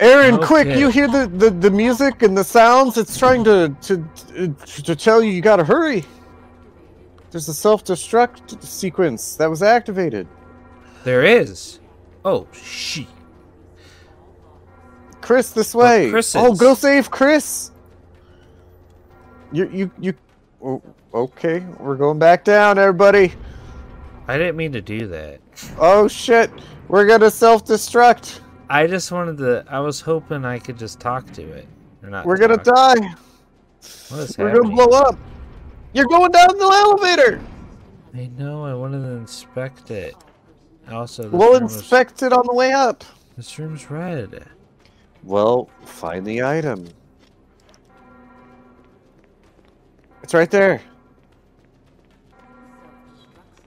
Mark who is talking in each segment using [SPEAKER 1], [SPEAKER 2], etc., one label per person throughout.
[SPEAKER 1] Aaron, quick! You hear the, the, the music and the sounds? It's trying to to to tell you you gotta hurry. There's a self-destruct sequence that was activated.
[SPEAKER 2] There is. Oh, she.
[SPEAKER 1] Chris, this way.
[SPEAKER 2] Chris
[SPEAKER 1] oh, go save Chris. You you you. oh, Okay, we're going back down, everybody.
[SPEAKER 2] I didn't mean to do that.
[SPEAKER 1] Oh shit, we're gonna self-destruct.
[SPEAKER 2] I just wanted to. I was hoping I could just talk to it. Or not.
[SPEAKER 1] We're gonna
[SPEAKER 2] talk.
[SPEAKER 1] die.
[SPEAKER 2] What is
[SPEAKER 1] We're
[SPEAKER 2] happening?
[SPEAKER 1] gonna blow up. You're going down the elevator.
[SPEAKER 2] I know. I wanted to inspect it. Also,
[SPEAKER 1] We'll
[SPEAKER 2] room was-
[SPEAKER 1] inspect it on the way up.
[SPEAKER 2] This room's red.
[SPEAKER 1] Well, find the item. It's right there.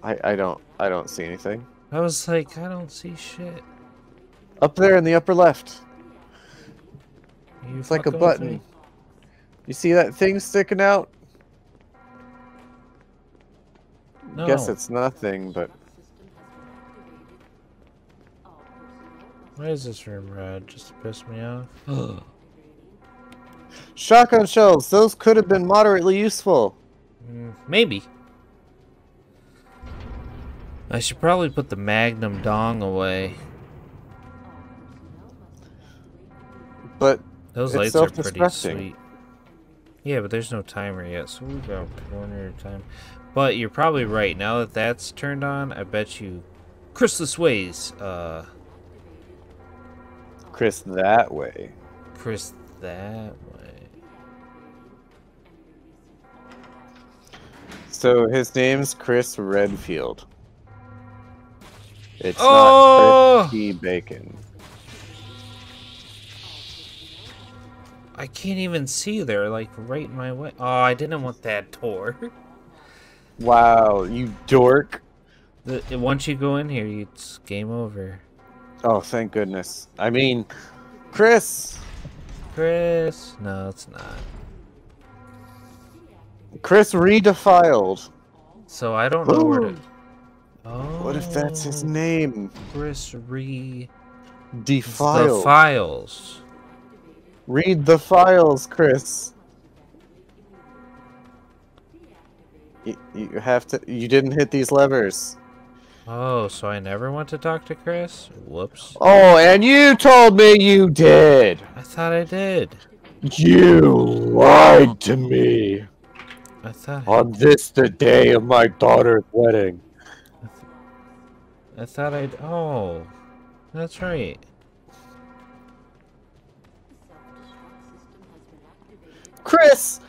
[SPEAKER 1] I I don't I don't see anything.
[SPEAKER 2] I was like, I don't see shit.
[SPEAKER 1] Up there in the upper left.
[SPEAKER 2] You
[SPEAKER 1] It's like a button.
[SPEAKER 2] me?
[SPEAKER 1] You see that thing sticking out?
[SPEAKER 2] No.
[SPEAKER 1] Guess it's nothing, but
[SPEAKER 2] Why is this room red? Just to piss me off.
[SPEAKER 1] shotgun shells. Those could have been moderately useful.
[SPEAKER 2] Mm, Maybe. I should probably put the Magnum dong away.
[SPEAKER 1] But
[SPEAKER 2] Those lights are pretty sweet. Yeah, but there's no timer yet, so we'll go one at a time. But you're probably right. Now that that's turned on, I bet you Chrisless Ways, uh,
[SPEAKER 1] Chris, that way.
[SPEAKER 2] Chris that way.
[SPEAKER 1] So his name's Chris Redfield. It's
[SPEAKER 2] Oh!
[SPEAKER 1] not Chris T. Bacon.
[SPEAKER 2] I can't even see. They're like right in my way. Oh, I didn't want that door.
[SPEAKER 1] Wow, you dork.
[SPEAKER 2] The, once you go in here, it's game over.
[SPEAKER 1] Oh, thank goodness. I mean, Chris.
[SPEAKER 2] Chris, no, it's not.
[SPEAKER 1] Chris redefiled.
[SPEAKER 2] So I don't know where to. Oh,
[SPEAKER 1] What if that's his oh, name?
[SPEAKER 2] Chris re
[SPEAKER 1] Defiled.
[SPEAKER 2] the files.
[SPEAKER 1] Read the files, Chris. You, you have to. You didn't hit these levers.
[SPEAKER 2] Oh, so I never went to talk to Chris? Whoops.
[SPEAKER 1] Oh, and you told me you did.
[SPEAKER 2] I thought I did.
[SPEAKER 1] You lied to me
[SPEAKER 2] I thought
[SPEAKER 1] on this the day of my daughter's wedding.
[SPEAKER 2] I thought I'd. Oh, that's right.
[SPEAKER 1] Chris,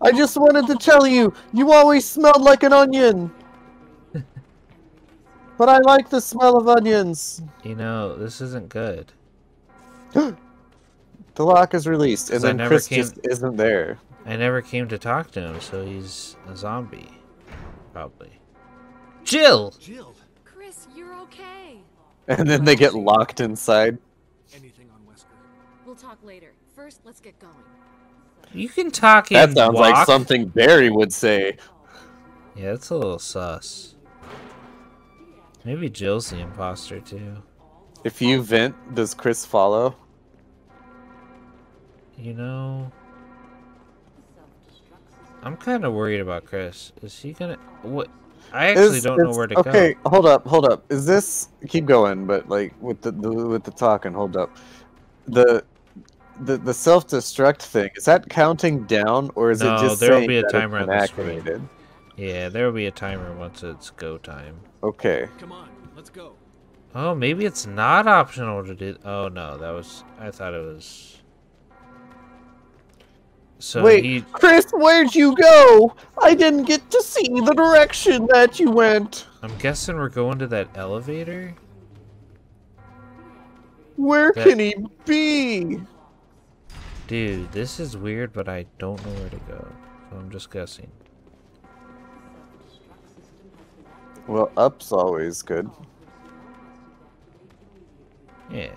[SPEAKER 1] I just wanted to tell you, you always smelled like an onion. but I like the smell of onions.
[SPEAKER 2] You know, this isn't good.
[SPEAKER 1] The lock is released, and then Chris
[SPEAKER 2] came-
[SPEAKER 1] just isn't there.
[SPEAKER 2] I never came to talk to him, so he's a zombie. Probably. Jill!
[SPEAKER 3] Jill,
[SPEAKER 4] Chris, you're okay.
[SPEAKER 1] And then they get locked inside.
[SPEAKER 3] anything on Wesker?
[SPEAKER 4] We'll talk later. First, let's get going.
[SPEAKER 2] You can talk
[SPEAKER 1] That
[SPEAKER 2] and
[SPEAKER 1] sounds
[SPEAKER 2] walk.
[SPEAKER 1] like something Barry would say.
[SPEAKER 2] Yeah, it's a little sus. Maybe Jill's the imposter too.
[SPEAKER 1] If you vent, does Chris follow?
[SPEAKER 2] You know, I'm kind of worried about Chris. Is he gonna? What? I actually
[SPEAKER 1] Is-
[SPEAKER 2] don't know where to
[SPEAKER 1] okay,
[SPEAKER 2] go.
[SPEAKER 1] Okay, hold up, hold up. Is this keep going? But like with the, the with the talking, hold up. The the the self destruct thing is that counting down or is
[SPEAKER 2] No,
[SPEAKER 1] it just
[SPEAKER 2] there will be a timer on the screen.
[SPEAKER 1] activated?
[SPEAKER 2] Yeah, there will be a timer once it's go time.
[SPEAKER 1] Okay.
[SPEAKER 3] Come on, let's go.
[SPEAKER 2] Oh, maybe it's not optional to do. Oh no, that was. I thought it was. So
[SPEAKER 1] Wait,
[SPEAKER 2] he.
[SPEAKER 1] Chris, where'd you go? I didn't get to see the direction that you went.
[SPEAKER 2] I'm guessing we're going to that elevator.
[SPEAKER 1] Where
[SPEAKER 2] That-
[SPEAKER 1] can he be?
[SPEAKER 2] Dude, this is weird, but I don't know where to go. So I'm just guessing.
[SPEAKER 1] Well, up's always good.
[SPEAKER 2] Yeah.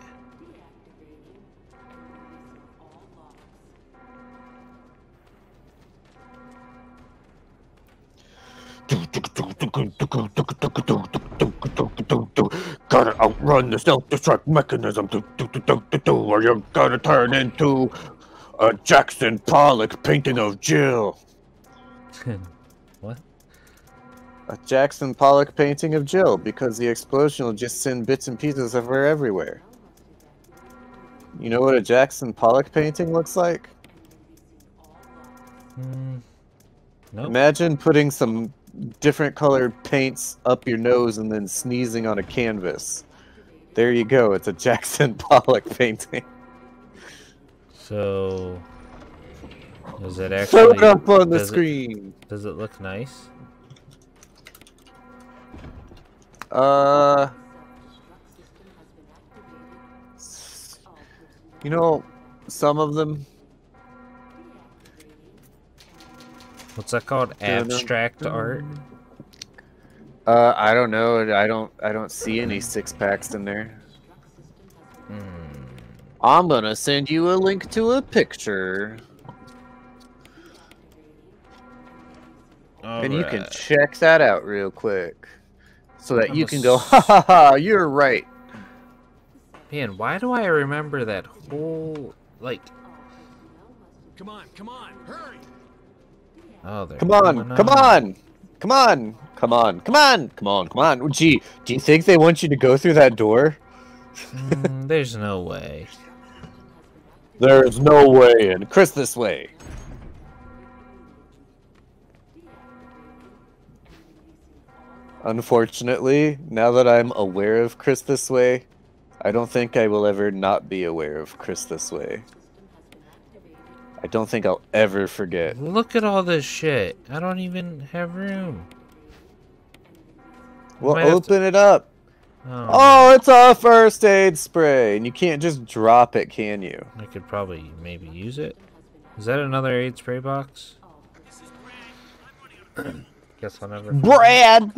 [SPEAKER 1] gotta outrun the self-destruct mechanism, do, do, do, do, do, do, or you're gonna turn into a Jackson Pollock painting of Jill.
[SPEAKER 2] what?
[SPEAKER 1] A Jackson Pollock painting of Jill, because the explosion will just send bits and pieces of her everywhere. You know what a Jackson Pollock painting looks like?
[SPEAKER 2] Mm, nope.
[SPEAKER 1] Imagine putting some different colored paints up your nose and then sneezing on a canvas. There you go, it's a Jackson Pollock painting.
[SPEAKER 2] So, does it actually?
[SPEAKER 1] it up on the
[SPEAKER 2] does it- does it look nice?
[SPEAKER 1] Uh, you know, some of them.
[SPEAKER 2] What's that called? Abstract art.
[SPEAKER 1] Uh, I don't know. I don't. I don't see any six packs in there.
[SPEAKER 2] Hmm.
[SPEAKER 1] I'm gonna send you a link to a picture, and you can check that out real quick, so that you can go, ha ha ha, you're right.
[SPEAKER 2] Man, why do I remember that whole like?
[SPEAKER 3] Come on, come on, hurry!
[SPEAKER 2] Oh, they're
[SPEAKER 1] Come on, come on, come on, come on, come on, come on, come on. Gee, do you think they want you to go through that door?
[SPEAKER 2] Mm, there's no way.
[SPEAKER 1] There's no way in. Chris, this way. Unfortunately, now that I'm aware of Chris this way, I don't think I will ever not be aware of Chris this way. I don't think I'll ever forget.
[SPEAKER 2] Look at all this shit. I don't even have room.
[SPEAKER 1] Well,
[SPEAKER 2] have to-
[SPEAKER 1] open it up.
[SPEAKER 2] Oh,
[SPEAKER 1] Oh, it's a first aid spray, and you can't just drop it, can you?
[SPEAKER 2] I could probably maybe use it. Is that another aid spray box? Guess whenever.
[SPEAKER 1] Brad.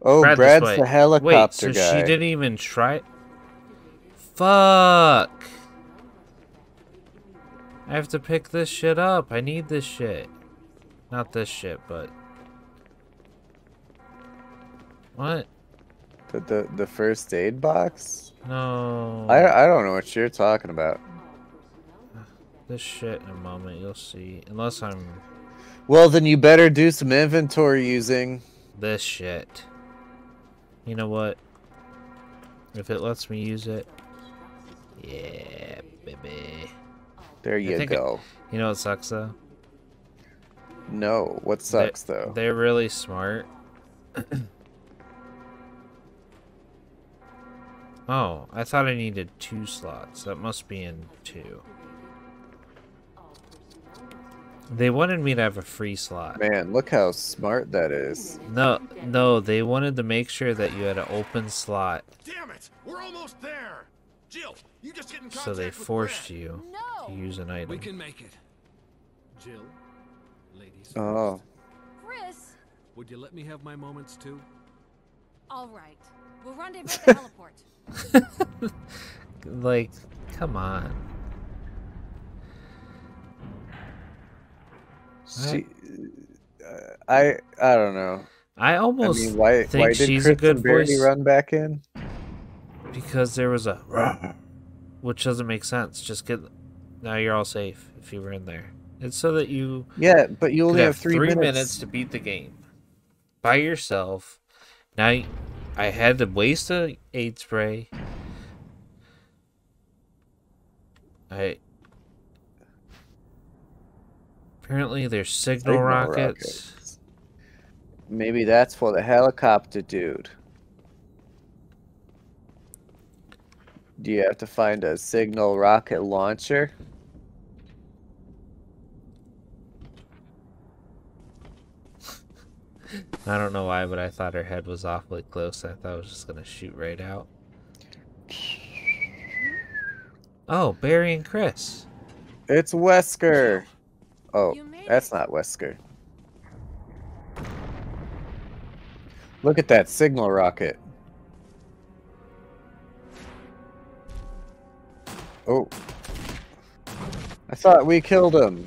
[SPEAKER 1] Oh,
[SPEAKER 2] Brad,
[SPEAKER 1] Brad's the helicopter
[SPEAKER 2] Wait, so
[SPEAKER 1] guy.
[SPEAKER 2] she didn't even try. it? Fuck! I have to pick this shit up. I need this shit. Not this shit, but. What?
[SPEAKER 1] The, the the first aid box?
[SPEAKER 2] No.
[SPEAKER 1] I I don't know what you're talking about.
[SPEAKER 2] This shit in a moment, you'll see. Unless I'm
[SPEAKER 1] Well, then you better do some inventory using.
[SPEAKER 2] this shit. You know what? If it lets me use it. Yeah, baby.
[SPEAKER 1] There you
[SPEAKER 2] it-
[SPEAKER 1] go.
[SPEAKER 2] You know what sucks though?
[SPEAKER 1] No, what sucks though?
[SPEAKER 2] They're really smart. oh, I thought I needed two slots. That must be in two. They wanted me to have a free slot.
[SPEAKER 1] Man, look how smart that is.
[SPEAKER 2] No, no, they wanted to make sure that you had an open slot,
[SPEAKER 3] Damn it! We're almost there! Jill, you just get in contact
[SPEAKER 2] so they forced
[SPEAKER 3] Brad.
[SPEAKER 2] you
[SPEAKER 4] No!
[SPEAKER 2] to use an item.
[SPEAKER 3] We can make it. Jill, ladies,
[SPEAKER 1] Oh,
[SPEAKER 4] Chris!
[SPEAKER 3] would you let me have my moments too?
[SPEAKER 4] All right. We'll rendezvous at the heliport.
[SPEAKER 2] Like, come on.
[SPEAKER 1] she. uh, I I don't know.
[SPEAKER 2] I
[SPEAKER 1] I
[SPEAKER 2] almost
[SPEAKER 1] mean, why
[SPEAKER 2] think
[SPEAKER 1] why did
[SPEAKER 2] she's
[SPEAKER 1] Chris
[SPEAKER 2] a good
[SPEAKER 1] and Barry
[SPEAKER 2] voice
[SPEAKER 1] run back in?
[SPEAKER 2] because there was a which doesn't make sense. Just get now you're all safe if you were in there. It's so that you
[SPEAKER 1] Yeah, but you only
[SPEAKER 2] have,
[SPEAKER 1] have three,
[SPEAKER 2] minutes. to beat the game by yourself. Now I had to waste a aid spray. I apparently there's signal,
[SPEAKER 1] Signal
[SPEAKER 2] rockets.
[SPEAKER 1] rockets. Maybe that's for the helicopter dude. Do you have to find a signal rocket launcher?
[SPEAKER 2] I don't know why, but I thought her head was awfully close. I thought it was just gonna shoot right out. Oh, Barry and Chris.
[SPEAKER 1] It's Wesker. Oh, that's not Wesker. Look at that signal rocket. Oh. I thought we killed him.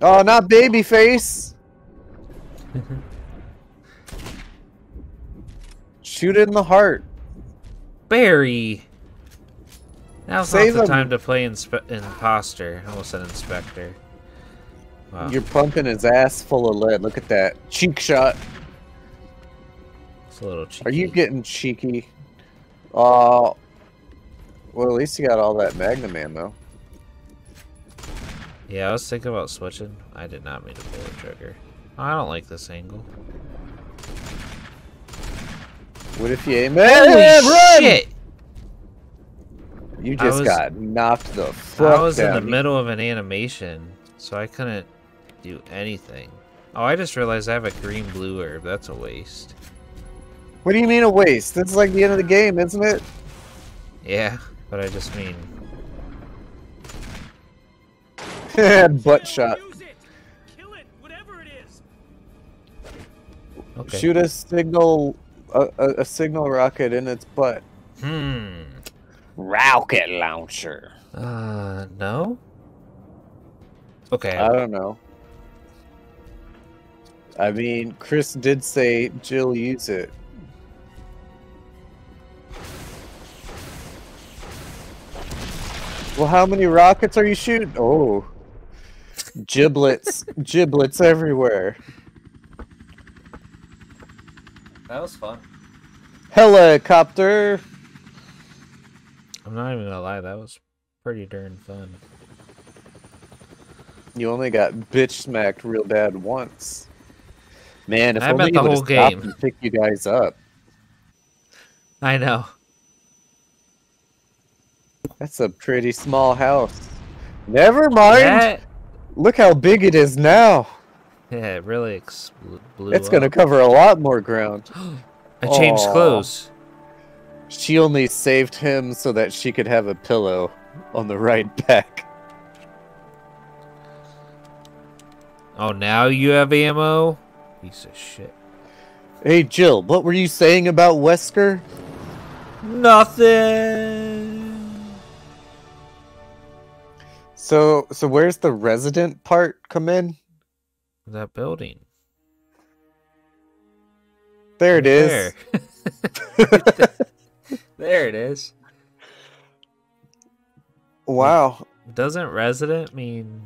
[SPEAKER 1] Oh, not Babyface! Shoot it in the heart.
[SPEAKER 2] Barry! Now's
[SPEAKER 1] Save
[SPEAKER 2] not the
[SPEAKER 1] him.
[SPEAKER 2] time to play inspe- imposter. I almost said inspector. Wow.
[SPEAKER 1] You're pumping his ass full of lead. Look at that. Cheek shot.
[SPEAKER 2] It's a little cheeky.
[SPEAKER 1] Are you getting cheeky? Uh, well, at least you got all that Magnum ammo.
[SPEAKER 2] Yeah, I was thinking about switching. I did not mean to pull the trigger. I don't like this angle.
[SPEAKER 1] What if you aim
[SPEAKER 2] Holy
[SPEAKER 1] it? Run!
[SPEAKER 2] shit!
[SPEAKER 1] You just
[SPEAKER 2] was-
[SPEAKER 1] got knocked the fuck
[SPEAKER 2] I was in the middle of an animation, so I couldn't do anything. Oh, I just realized I have a green blue herb. That's a waste.
[SPEAKER 1] What do you mean a waste? That's like the end of the game, isn't it?
[SPEAKER 2] Yeah, but I just mean
[SPEAKER 1] Butt shot.
[SPEAKER 3] Use it. Kill it. Whatever it is.
[SPEAKER 2] okay.
[SPEAKER 1] Shoot a signal, a, a, a signal rocket in its butt.
[SPEAKER 2] Hmm.
[SPEAKER 1] Rocket launcher.
[SPEAKER 2] Uh, no. Okay.
[SPEAKER 1] I don't know. I mean, Chris did say Jill use it. Well, how many rockets are you shooting? Oh, giblets, giblets everywhere.
[SPEAKER 2] That was fun.
[SPEAKER 1] Helicopter.
[SPEAKER 2] I'm not even gonna lie. That was pretty darn fun.
[SPEAKER 1] You only got bitch smacked real bad once. Man, if
[SPEAKER 2] I
[SPEAKER 1] only
[SPEAKER 2] bet the
[SPEAKER 1] he would've
[SPEAKER 2] whole game.
[SPEAKER 1] and picked you guys up.
[SPEAKER 2] I know.
[SPEAKER 1] That's a pretty small house. Never mind.
[SPEAKER 2] That,
[SPEAKER 1] Look how big it is now.
[SPEAKER 2] Yeah, it really expl- blew
[SPEAKER 1] It's gonna cover a lot more ground.
[SPEAKER 2] I changed
[SPEAKER 1] Aw.
[SPEAKER 2] clothes.
[SPEAKER 1] She only saved him so that she could have a pillow on the right back.
[SPEAKER 2] Oh, now you have ammo. Piece of shit.
[SPEAKER 1] Hey Jill, what were you saying about Wesker?
[SPEAKER 2] Nothing.
[SPEAKER 1] So, so where's the resident part come in?
[SPEAKER 2] That building.
[SPEAKER 1] There it is.
[SPEAKER 2] There. there it is.
[SPEAKER 1] Wow.
[SPEAKER 2] Doesn't resident mean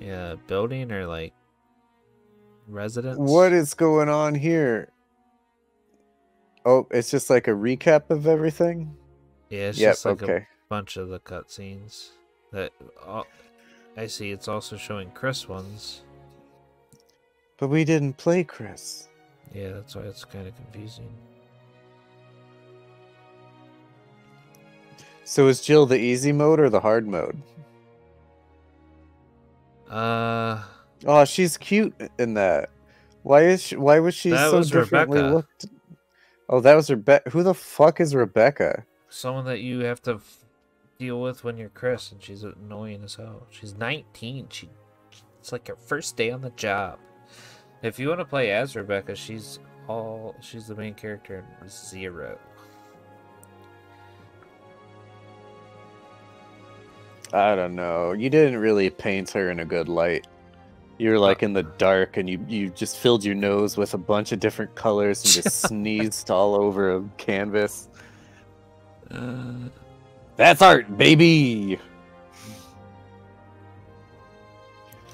[SPEAKER 2] yeah building or like residence?
[SPEAKER 1] What is going on here? Oh, it's just like a recap of everything.
[SPEAKER 2] Yeah, it's
[SPEAKER 1] yep.
[SPEAKER 2] just like a
[SPEAKER 1] okay.
[SPEAKER 2] bunch of the cutscenes that. Uh, I see. It's also showing Chris ones.
[SPEAKER 1] But we didn't play Chris.
[SPEAKER 2] Yeah, that's why it's kind of confusing.
[SPEAKER 1] So is Jill the easy mode or the hard mode?
[SPEAKER 2] Uh,
[SPEAKER 1] Oh, she's cute in that. Why is she, why was she so
[SPEAKER 2] was
[SPEAKER 1] differently
[SPEAKER 2] Rebecca.
[SPEAKER 1] looked? Oh, that was Rebecca. Who the fuck is Rebecca?
[SPEAKER 2] someone that you have to deal with when you're Chris, and she's annoying as hell. She's 19. She, it's like her first day on the job. If you want to play as Rebecca, she's all she's the main character in Zero.
[SPEAKER 1] I don't know. You didn't really paint her in a good light. You were like in the dark, and you you just filled your nose with a bunch of different colors and just sneezed all over a canvas.
[SPEAKER 2] Uh,
[SPEAKER 1] That's art, baby.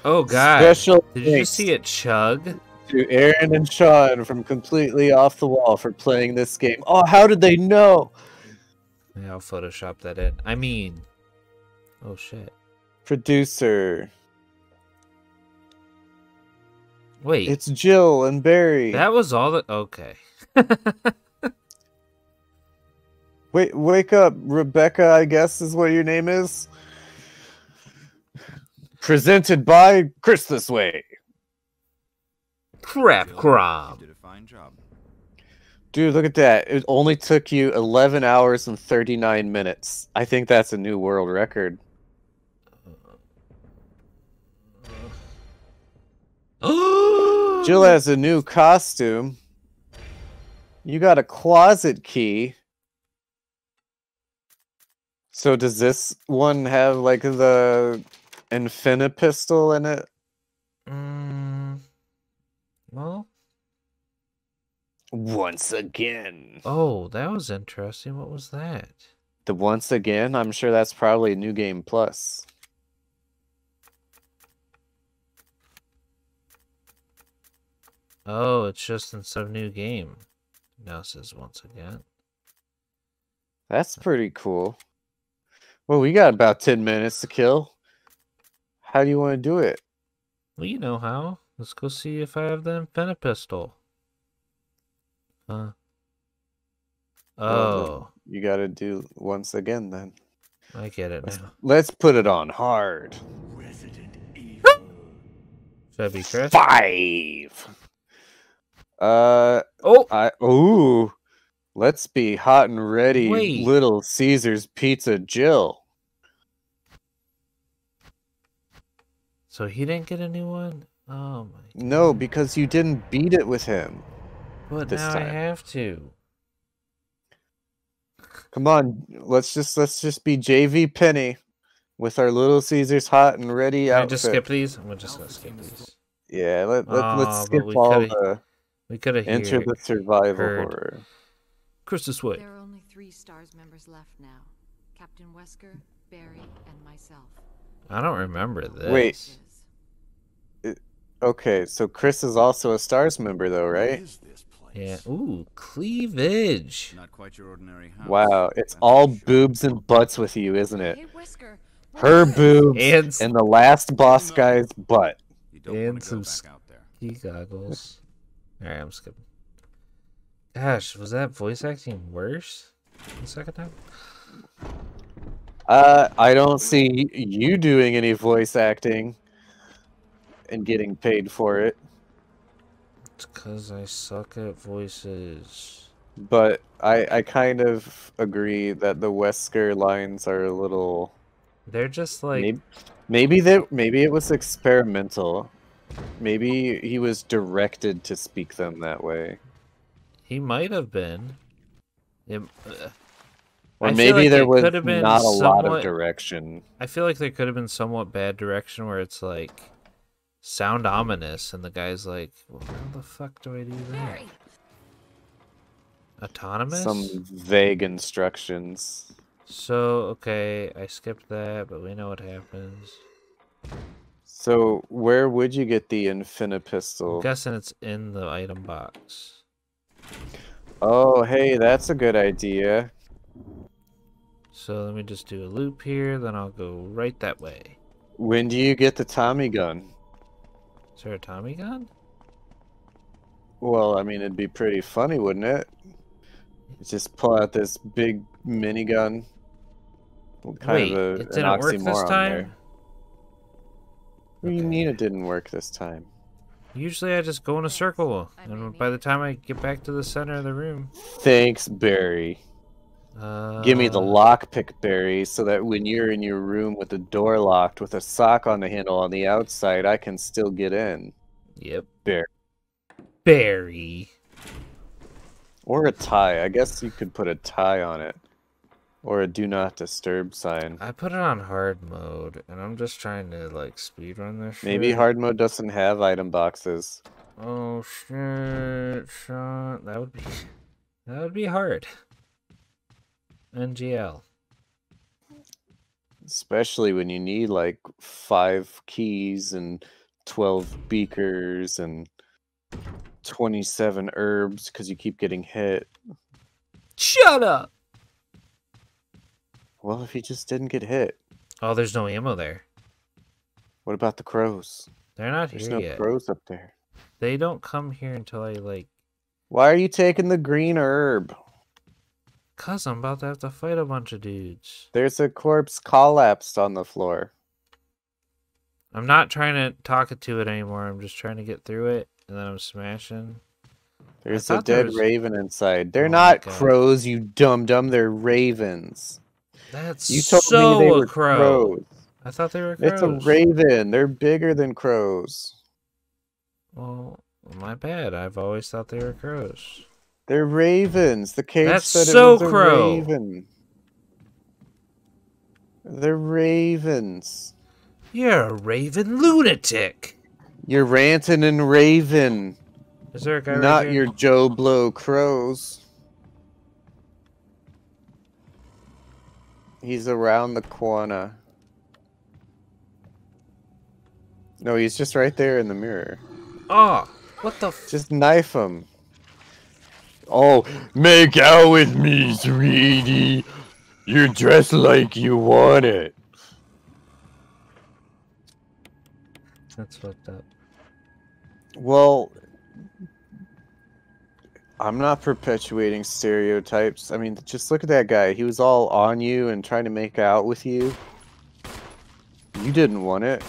[SPEAKER 2] oh God!
[SPEAKER 1] Special
[SPEAKER 2] Did you see it chug?
[SPEAKER 1] to Aaron and Sean from completely off the wall for playing this game. Oh, how did they know?
[SPEAKER 2] Yeah, I'll Photoshop that in. I mean, oh shit!
[SPEAKER 1] Producer,
[SPEAKER 2] Wait,
[SPEAKER 1] it's Jill and Barry.
[SPEAKER 2] that was all that. Okay.
[SPEAKER 1] Wait, wake up, Rebecca. I guess is what your name is. Presented by Chris this way,
[SPEAKER 2] Crap, crom.
[SPEAKER 3] did a fine job.
[SPEAKER 1] dude. Look at that. It only took you 11 hours and 39 minutes. I think that's a new world record. Jill has a new costume. You got a closet key. So does this one have like the Infini pistol in it?
[SPEAKER 2] Mm, Well,
[SPEAKER 1] Once again.
[SPEAKER 2] oh, that was interesting. What was that?
[SPEAKER 1] The once again, I'm sure that's probably a New Game Plus.
[SPEAKER 2] Oh, it's just in some new game. Now it says once again.
[SPEAKER 1] That's pretty cool. Well, we got about 10 minutes to kill. How do you want to do it?
[SPEAKER 2] Well, you know how. Let's go see if I have the infinite pistol. Huh?
[SPEAKER 1] Well,
[SPEAKER 2] Oh,
[SPEAKER 1] You got to do once again then.
[SPEAKER 2] I get it
[SPEAKER 1] Let's,
[SPEAKER 2] now.
[SPEAKER 1] let's put it on hard.
[SPEAKER 3] Resident Evil.
[SPEAKER 2] Should I be Chris?
[SPEAKER 1] Five. Uh,
[SPEAKER 2] Oh,
[SPEAKER 1] I ooh. Let's be hot and ready.
[SPEAKER 2] Wait.
[SPEAKER 1] Little Caesar's Pizza Jill.
[SPEAKER 2] So he didn't get a new one? Oh my.
[SPEAKER 1] No, because you didn't beat it with him.
[SPEAKER 2] But
[SPEAKER 1] this
[SPEAKER 2] now I have to.
[SPEAKER 1] Come on, let's just let's just be JC Penney with our Little Caesar's hot and ready
[SPEAKER 2] Can I
[SPEAKER 1] outfit.
[SPEAKER 2] just skip these? I'm just gonna skip these.
[SPEAKER 1] Yeah, let, let,
[SPEAKER 2] Aw,
[SPEAKER 1] let's ah,
[SPEAKER 2] but
[SPEAKER 1] skip
[SPEAKER 2] we
[SPEAKER 1] all
[SPEAKER 2] coulda
[SPEAKER 1] the
[SPEAKER 2] We could have
[SPEAKER 1] enter the survival
[SPEAKER 2] heard.
[SPEAKER 1] horror.
[SPEAKER 2] Chris this way.
[SPEAKER 4] There are only three STARS members left now. Captain Wesker, Barry, and myself.
[SPEAKER 2] I don't remember this.
[SPEAKER 1] Wait.
[SPEAKER 4] Is-
[SPEAKER 1] Okay, so Chris is also a Stars member though, right?
[SPEAKER 3] is?
[SPEAKER 2] Yeah. Ooh, cleavage.
[SPEAKER 5] Not quite your ordinary house.
[SPEAKER 1] Wow, it's
[SPEAKER 5] That's
[SPEAKER 1] all
[SPEAKER 5] sure.
[SPEAKER 1] boobs and butts with you, isn't it?
[SPEAKER 4] Hey, Wesker.
[SPEAKER 1] Her boobs
[SPEAKER 2] And
[SPEAKER 1] and the last boss guy's butt.
[SPEAKER 5] You don't
[SPEAKER 2] And
[SPEAKER 5] want to
[SPEAKER 2] some
[SPEAKER 5] go back out there.
[SPEAKER 2] He goggles. Alright, I'm skipping. Gosh, was that voice acting worse the second time?
[SPEAKER 1] Uh, I don't see you doing any voice acting and getting paid for it,
[SPEAKER 2] It's because I suck at voices.
[SPEAKER 1] but I I kind of agree that the Wesker lines are a little
[SPEAKER 2] They're just like
[SPEAKER 1] maybe maybe that maybe it was experimental. Maybe he was directed to speak them that way.
[SPEAKER 2] he might have been. It, uh,
[SPEAKER 1] Or
[SPEAKER 2] I feel
[SPEAKER 1] maybe
[SPEAKER 2] like
[SPEAKER 1] there was
[SPEAKER 2] could have been
[SPEAKER 1] not a lot of direction.
[SPEAKER 2] I feel like there could have been somewhat bad direction where it's like sound ominous, and the guy's like, well, "How the fuck do I do that?" Autonomous.
[SPEAKER 1] Some vague instructions.
[SPEAKER 2] So okay, I skipped that, but we know what happens.
[SPEAKER 1] So where would you get the infinite
[SPEAKER 2] I'm
[SPEAKER 1] pistol?
[SPEAKER 2] guessing it's in the item box.
[SPEAKER 1] Oh, hey, that's a good idea.
[SPEAKER 2] So let me just do a loop here, then I'll go right that way.
[SPEAKER 1] When do you get the Tommy gun?
[SPEAKER 2] Is there a Tommy gun?
[SPEAKER 1] Well, I mean, it'd be pretty funny, wouldn't it? Just pull out this big minigun. Kind
[SPEAKER 2] Wait,
[SPEAKER 1] of a,
[SPEAKER 2] it didn't work this time?
[SPEAKER 1] there. What do you mean it didn't work this time?
[SPEAKER 2] Usually I just go in a circle, and by the time I get back to the center of the room,
[SPEAKER 1] Thanks, Barry.
[SPEAKER 2] Uh,
[SPEAKER 1] Give me the lockpick, Barry so that when you're in your room with the door locked with a sock on the handle on the outside, I can still get in.
[SPEAKER 2] Yep.
[SPEAKER 1] Barry.
[SPEAKER 2] Barry.
[SPEAKER 1] Or a tie. I guess you could put a tie on it. Or a do not disturb sign.
[SPEAKER 2] I put it on hard mode, and I'm just trying to like speedrun this.
[SPEAKER 1] Maybe hard mode doesn't have item boxes.
[SPEAKER 2] Oh shit! Shot. That would be. That would be hard. NGL.
[SPEAKER 1] Especially when you need like five keys and 12 beakers and 27 herbs because you keep getting hit.
[SPEAKER 2] Shut up.
[SPEAKER 1] Well, if you just didn't get hit,
[SPEAKER 2] Oh, there's no ammo there.
[SPEAKER 1] what about the crows?
[SPEAKER 2] They're not here.
[SPEAKER 1] There's
[SPEAKER 2] here
[SPEAKER 1] no
[SPEAKER 2] yet.
[SPEAKER 1] crows up there.
[SPEAKER 2] They don't come here until I like.
[SPEAKER 1] Why are you taking the green herb?
[SPEAKER 2] Cause I'm about to have to fight a bunch of dudes.
[SPEAKER 1] There's a corpse collapsed on the floor.
[SPEAKER 2] I'm not trying to talk it to it anymore. I'm just trying to get through it, and then I'm smashing.
[SPEAKER 1] There's a
[SPEAKER 2] thought there
[SPEAKER 1] dead
[SPEAKER 2] was-
[SPEAKER 1] raven inside. They're
[SPEAKER 2] Oh
[SPEAKER 1] not crows, you dum dum. They're ravens.
[SPEAKER 2] That's
[SPEAKER 1] You told
[SPEAKER 2] so
[SPEAKER 1] me they were
[SPEAKER 2] crow.
[SPEAKER 1] crows.
[SPEAKER 2] I thought they were crows.
[SPEAKER 1] It's a raven. They're bigger than crows.
[SPEAKER 2] Well, my bad. I've always thought they were crows.
[SPEAKER 1] They're ravens. The cage
[SPEAKER 2] That's
[SPEAKER 1] said
[SPEAKER 2] so
[SPEAKER 1] it was a raven. They're ravens.
[SPEAKER 2] You're a raven lunatic.
[SPEAKER 1] You're ranting and raven.
[SPEAKER 2] Is there a guy
[SPEAKER 1] Not
[SPEAKER 2] here?
[SPEAKER 1] your Joe Blow crows. He's around the corner. No, he's just right there in the mirror.
[SPEAKER 2] Oh, what the? F-
[SPEAKER 1] Just knife him. Oh, make out with me, sweetie. You're dressed like you want it.
[SPEAKER 2] That's fucked up.
[SPEAKER 1] Well, I'm not perpetuating stereotypes. I mean, just look at that guy. He was all on you and trying to make out with you. You didn't want it.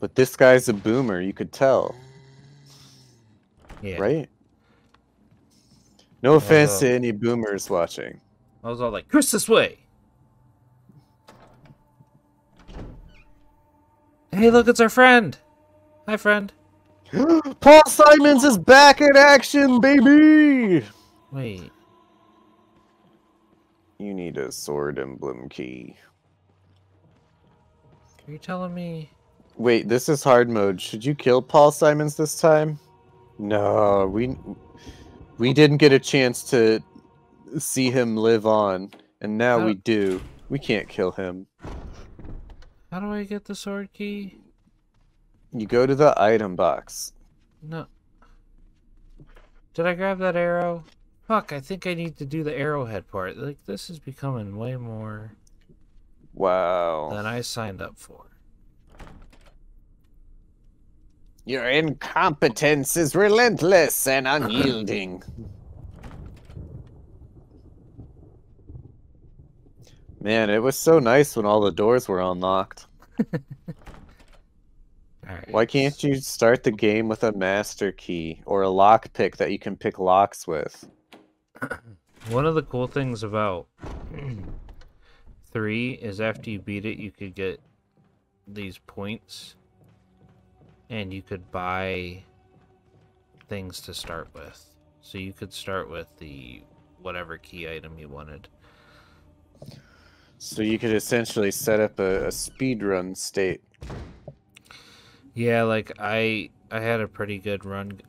[SPEAKER 1] But this guy's a boomer, you could tell,
[SPEAKER 2] Yeah.
[SPEAKER 1] right? No offense
[SPEAKER 2] Uh,
[SPEAKER 1] to any boomers watching.
[SPEAKER 2] I was all like, Chris, this way. Hey, look, it's our friend. Hi, friend.
[SPEAKER 1] Paul Simons is back in action, baby!
[SPEAKER 2] Wait.
[SPEAKER 1] You need a sword emblem key.
[SPEAKER 2] Are you telling me?
[SPEAKER 1] Wait, this is hard mode. Should you kill Paul Simons this time? No, we we didn't get a chance to see him live on, and now we do. We can't kill him.
[SPEAKER 2] How do I get the sword key?
[SPEAKER 1] You go to the item box.
[SPEAKER 2] No. Did I grab that arrow? Fuck, I think I need to do the arrowhead part. Like, this is becoming way more
[SPEAKER 1] Wow.
[SPEAKER 2] than I signed up for.
[SPEAKER 1] Your incompetence is relentless and unyielding. Man, it was so nice when all the doors were unlocked.
[SPEAKER 2] Alright.
[SPEAKER 1] Why can't you start the game with a master key or a lockpick that you can pick locks with?
[SPEAKER 2] One of the cool things about three is after you beat it, you could get these points, and you could buy things to start with. So you could start with the whatever key item you wanted.
[SPEAKER 1] So you could essentially set up a, a speed run state.
[SPEAKER 2] Yeah, like I I had a pretty good run.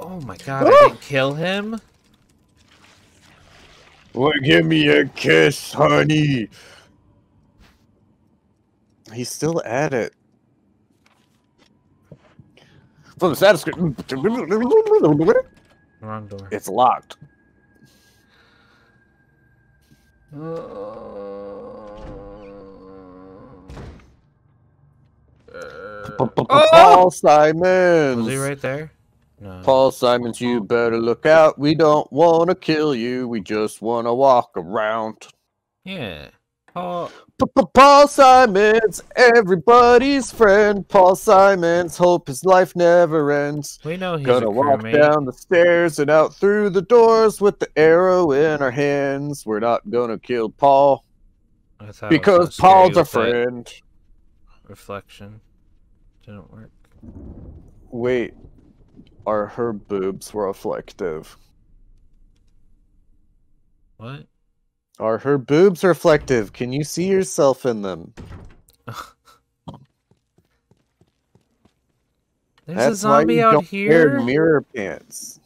[SPEAKER 2] Oh my god, I ah! didn't kill him.
[SPEAKER 1] Well, give me a kiss, honey. He's still at it. For the satisfaction.
[SPEAKER 2] Wrong door.
[SPEAKER 1] It's locked. Paul Simons.
[SPEAKER 2] Was he right there? No.
[SPEAKER 1] Paul Simons, you better look out. We don't want to kill you. We just want to walk around.
[SPEAKER 2] Yeah. Oh,
[SPEAKER 1] Paul Simons, everybody's friend. Paul Simons, hope his life never ends.
[SPEAKER 2] we know he's
[SPEAKER 1] Gonna walk down the stairs and out through the doors with the arrow in our hands. We're not gonna kill Paul
[SPEAKER 2] I thought it was
[SPEAKER 1] because Paul's a friend.
[SPEAKER 2] Reflection didn't work.
[SPEAKER 1] Wait, are her boobs reflective?
[SPEAKER 2] What?
[SPEAKER 1] Are her boobs reflective? Can you see yourself in them?
[SPEAKER 2] There's
[SPEAKER 1] That's
[SPEAKER 2] a zombie
[SPEAKER 1] why you
[SPEAKER 2] out
[SPEAKER 1] don't
[SPEAKER 2] here.
[SPEAKER 1] wear mirror pants.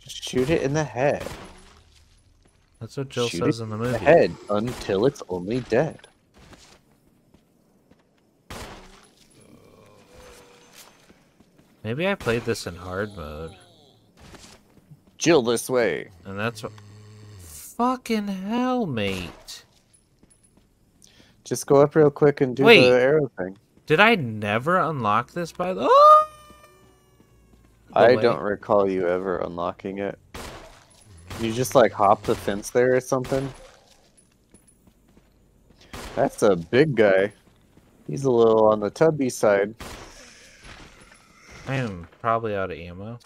[SPEAKER 1] Just shoot it in the head.
[SPEAKER 2] That's what Jill
[SPEAKER 1] Shoot
[SPEAKER 2] says
[SPEAKER 1] it
[SPEAKER 2] in the
[SPEAKER 1] The
[SPEAKER 2] movie.
[SPEAKER 1] head until it's only dead.
[SPEAKER 2] Maybe I played this in hard mode,
[SPEAKER 1] Jill this way.
[SPEAKER 2] and that's what. Fucking hell, mate!
[SPEAKER 1] Just go up real quick and do
[SPEAKER 2] Wait.
[SPEAKER 1] the arrow thing.
[SPEAKER 2] Did I never unlock this by the? Oh!
[SPEAKER 1] I
[SPEAKER 2] way.
[SPEAKER 1] don't recall you ever unlocking it. You just like hop the fence there or something. That's a big guy. He's a little on the tubby side.
[SPEAKER 2] I am probably out of ammo.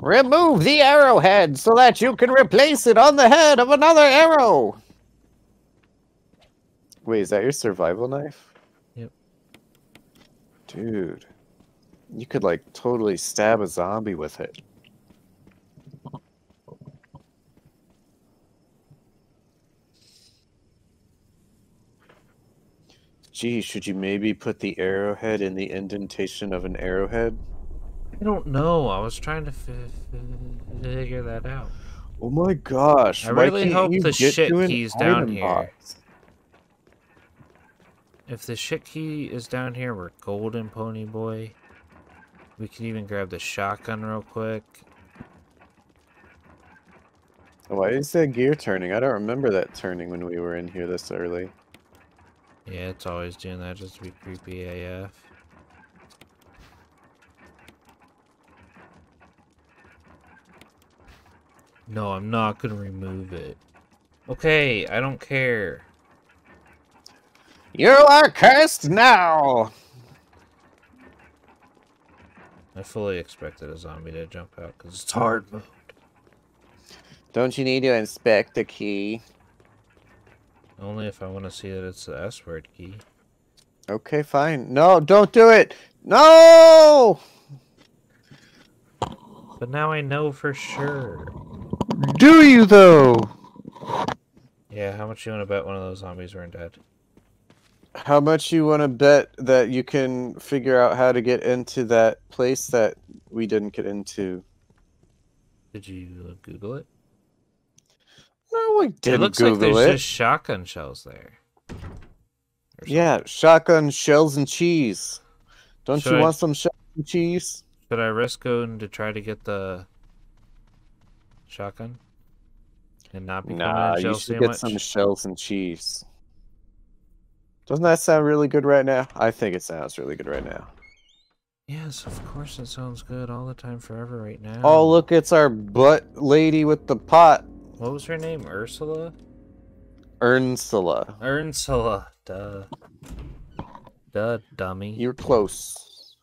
[SPEAKER 1] Remove the arrowhead so that you can replace it on the head of another arrow. Wait, is that your survival knife?
[SPEAKER 2] Yep.
[SPEAKER 1] Dude, you could like totally stab a zombie with it. Gee, should you maybe put the arrowhead in the indentation of an arrowhead?
[SPEAKER 2] I don't know. I was trying to f- f- figure that out.
[SPEAKER 1] Oh my gosh!
[SPEAKER 2] I really hope the shit key's down here.
[SPEAKER 1] box?
[SPEAKER 2] If the shit key is down here, we're golden, pony boy. We can even grab the shotgun real quick.
[SPEAKER 1] Why is that gear turning? I don't remember that turning when we were in here this early.
[SPEAKER 2] Yeah, it's always doing that just to be creepy AF. No, I'm not gonna remove it. Okay, I don't care.
[SPEAKER 1] You are cursed now!
[SPEAKER 2] I fully expected a zombie to jump out because it's hard mode.
[SPEAKER 1] Don't you need to inspect the key?
[SPEAKER 2] Only if I want to see that it's the S word key.
[SPEAKER 1] Okay, fine. No, don't do it! No!
[SPEAKER 2] But now I know for sure.
[SPEAKER 1] Do you though?
[SPEAKER 2] Yeah, how much you want to bet one of those zombies weren't dead?
[SPEAKER 1] How much you want to bet that you can figure out how to get into that place that we didn't get into?
[SPEAKER 2] Did you Google it?
[SPEAKER 1] No,
[SPEAKER 2] it
[SPEAKER 1] didn't
[SPEAKER 2] looks like there's
[SPEAKER 1] it.
[SPEAKER 2] just shotgun shells there.
[SPEAKER 1] Yeah, shotgun shells and cheese. Don't
[SPEAKER 2] Should
[SPEAKER 1] you
[SPEAKER 2] I-
[SPEAKER 1] want some shotgun cheese?
[SPEAKER 2] Should I risk going to try to get the shotgun? And not become
[SPEAKER 1] Nah,
[SPEAKER 2] a
[SPEAKER 1] you should
[SPEAKER 2] sandwich?
[SPEAKER 1] get some shells and cheese. Doesn't that sound really good right now? I think it sounds really good right now.
[SPEAKER 2] Yes, of course it sounds good all the time forever right now.
[SPEAKER 1] Oh, look, it's our butt lady with the pot,
[SPEAKER 2] What was her name? Ursula?
[SPEAKER 1] Ernsula.
[SPEAKER 2] Ursula. Duh. Duh, dummy.
[SPEAKER 1] You're close.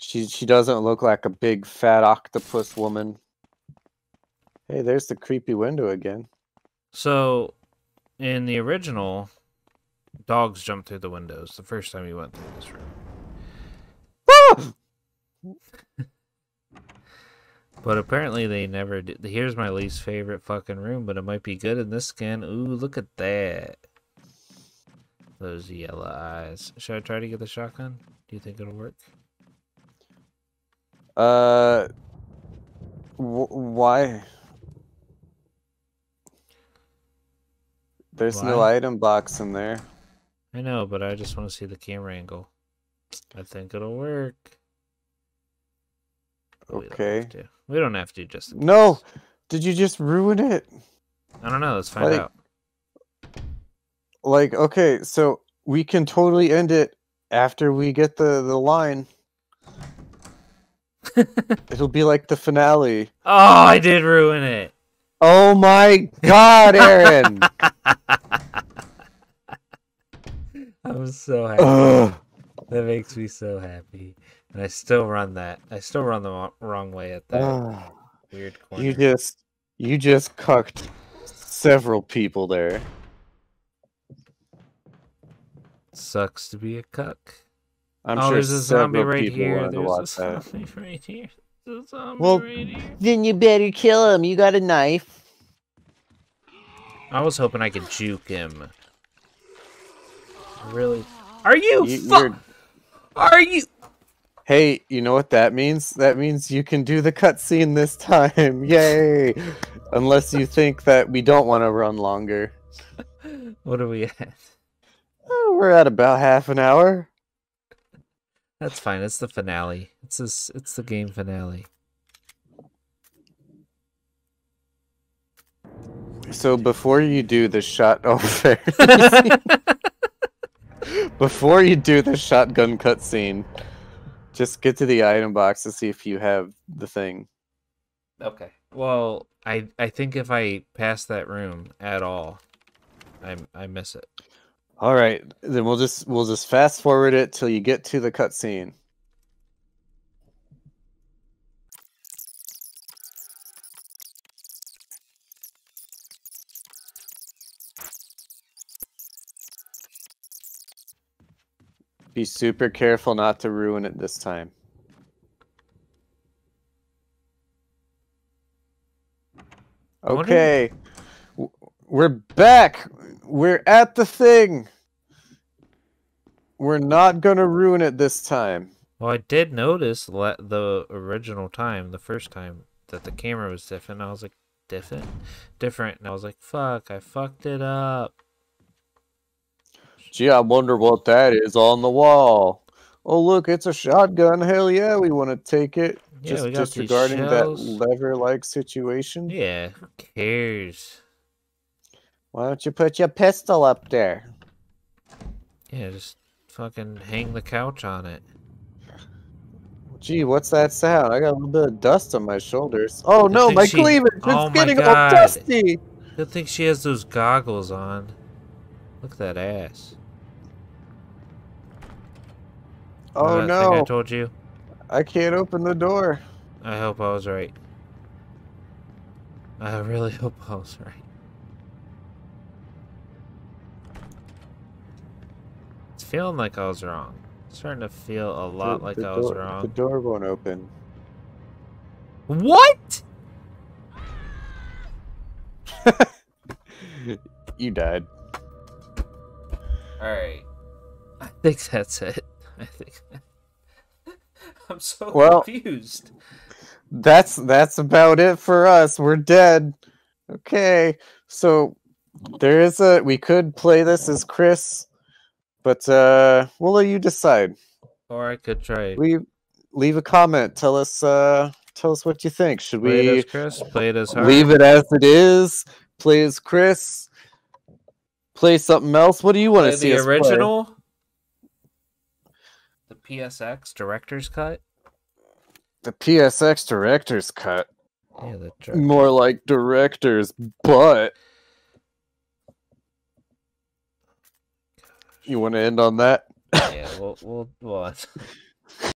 [SPEAKER 1] She she doesn't look like a big fat octopus woman. Hey, there's the creepy window again.
[SPEAKER 2] So, in the original, dogs jumped through the windows the first time you went through this room. Ah! But apparently they never did. Here's my least favorite fucking room, but it might be good in this skin. Ooh, look at that. Those yellow eyes. Should I try to get the shotgun? Do you think it'll work?
[SPEAKER 1] Uh, wh- why? There's no item box in there.
[SPEAKER 2] I know, but I just want to see the camera angle. I think it'll work. But we don't
[SPEAKER 1] Okay.
[SPEAKER 2] We don't have to just.
[SPEAKER 1] No, did you just ruin it?
[SPEAKER 2] I don't know. Let's find
[SPEAKER 1] Like-
[SPEAKER 2] out.
[SPEAKER 1] Like, okay, so we can totally end it after we get the the line. It'll be like the finale.
[SPEAKER 2] Oh, I did ruin it.
[SPEAKER 1] Oh my god, Aaron!
[SPEAKER 2] I'm so happy.
[SPEAKER 1] Ugh.
[SPEAKER 2] That makes me so happy. And I still run that. I still run the wrong- way at that
[SPEAKER 1] Ugh.
[SPEAKER 2] weird corner.
[SPEAKER 1] You just you just cucked several people there.
[SPEAKER 2] Sucks to be a cuck.
[SPEAKER 1] I'm
[SPEAKER 2] oh,
[SPEAKER 1] sure
[SPEAKER 2] there's a zombie right here. There's a
[SPEAKER 1] watch that.
[SPEAKER 2] zombie right here. There's a zombie
[SPEAKER 1] Well-
[SPEAKER 2] right here.
[SPEAKER 1] Then you better kill him. You got a knife.
[SPEAKER 2] I was hoping I could juke him. Really? Are you?
[SPEAKER 1] You-
[SPEAKER 2] Are you?
[SPEAKER 1] Hey, you know what that means? That means you can do the cutscene this time. Yay! Unless you think that we don't want to run longer.
[SPEAKER 2] What are we at?
[SPEAKER 1] Oh, we're at about half an hour.
[SPEAKER 2] That's fine. It's the finale. It's this. It's the game finale.
[SPEAKER 1] So before you do the shot oh, over, before you do the shotgun cutscene, just get to the item box to see if you have the thing.
[SPEAKER 2] Okay. Well, I I think if I pass that room at all, I I miss it.
[SPEAKER 1] All right, then we'll just we'll just fast forward it till you get to the cutscene. Be super careful not to ruin it this time. Okay. We're back. We're at the thing. We're not gonna ruin it this time.
[SPEAKER 2] Well, I did notice the original time, the first time, that the camera was different. I was like, different, different, and I was like, fuck, I fucked it up.
[SPEAKER 1] Gee, I wonder what that is on the wall. Oh, look, it's a shotgun. Hell yeah, we want to take it.
[SPEAKER 2] Yeah,
[SPEAKER 1] Just
[SPEAKER 2] we got these
[SPEAKER 1] disregarding that
[SPEAKER 2] shells.
[SPEAKER 1] lever-like situation.
[SPEAKER 2] Yeah, who cares?
[SPEAKER 1] Why don't you put your pistol up there?
[SPEAKER 2] Yeah, just fucking hang the couch on it.
[SPEAKER 1] Gee, what's that sound? I got a little bit of dust on my shoulders. Oh
[SPEAKER 2] Good
[SPEAKER 1] no, my
[SPEAKER 2] she-
[SPEAKER 1] cleavage! It's
[SPEAKER 2] Oh
[SPEAKER 1] getting all dusty!
[SPEAKER 2] Good thing she has those goggles on. Look at that ass.
[SPEAKER 1] Oh
[SPEAKER 2] that thing I told you.
[SPEAKER 1] I can't open the door.
[SPEAKER 2] I hope I was right. I really hope I was right. It's feeling like I was wrong. It's starting to feel a lot
[SPEAKER 1] The-
[SPEAKER 2] like
[SPEAKER 1] the
[SPEAKER 2] I was
[SPEAKER 1] door- The door won't open.
[SPEAKER 2] What?
[SPEAKER 1] You died.
[SPEAKER 2] Alright. I think that's it. I think. I'm so
[SPEAKER 1] Well-
[SPEAKER 2] confused.
[SPEAKER 1] That's that's about it for us. We're dead. Okay. So there is a we could play this as Chris, but uh we'll let you decide.
[SPEAKER 2] Or I could try.
[SPEAKER 1] Leave leave a comment. Tell us uh tell us what you think. Should
[SPEAKER 2] Play it
[SPEAKER 1] we
[SPEAKER 2] as Chris. Play it as her.
[SPEAKER 1] leave it as it is? Play as Chris? Play something else? What do you want to see
[SPEAKER 2] the
[SPEAKER 1] us play?
[SPEAKER 2] PSX director's cut.
[SPEAKER 1] The PSX director's cut.
[SPEAKER 2] Yeah, the dir-
[SPEAKER 1] More like director's butt. You want to end on that?
[SPEAKER 2] yeah. We'll we'll well.